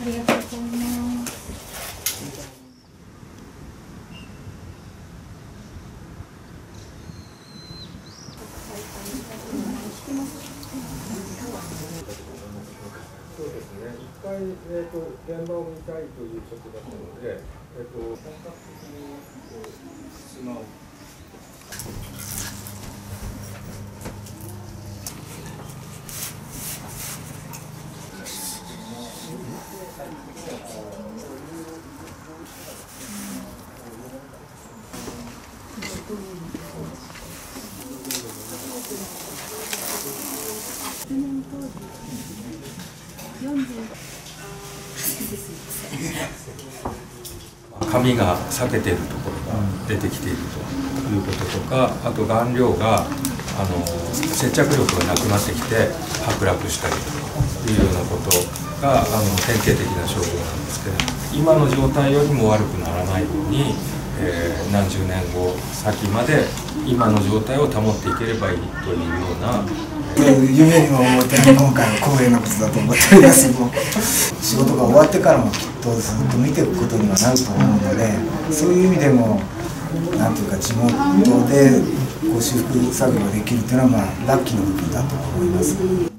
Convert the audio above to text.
ありがとうございます。そうですね、一回、えーと、現場を見たいということだったので、えーと、本格的にこう島を紙が裂けているところが出てきているということとかあと顔料があの接着力がなくなってきて剥落したりというようなことがあの典型的な症状なんですけど今の状態よりも悪くならないように、えー何十年後先まで今の状態を保っていければいいというような夢にも思ってない今回の光栄なことだと思っておりますもう仕事が終わってからもきっとずっと見ていくことにはなると思うのでそういう意味でもなんていうか地元でこう修復作業ができるっていうのはまあラッキーな部分だと思います。